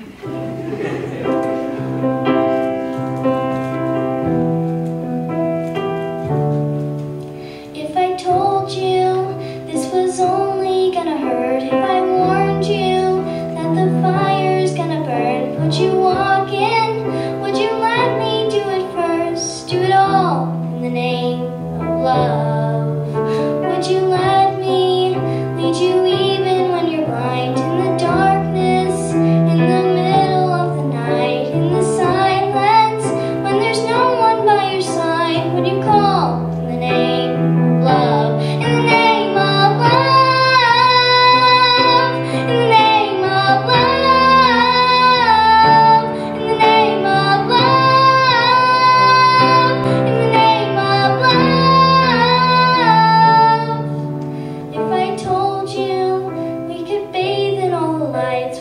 if I told you this was only gonna hurt, if I warned you that the fire's gonna burn, would you walk in? Would you let me do it first? Do it all in the name of love. Would you let lights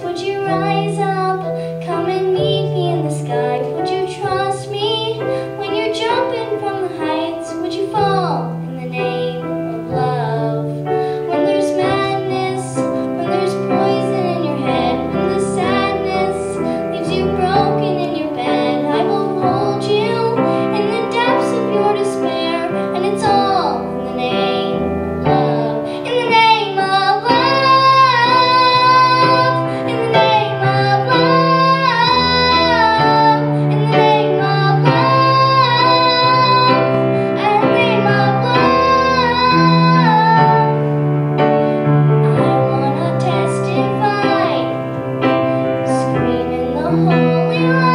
holy light.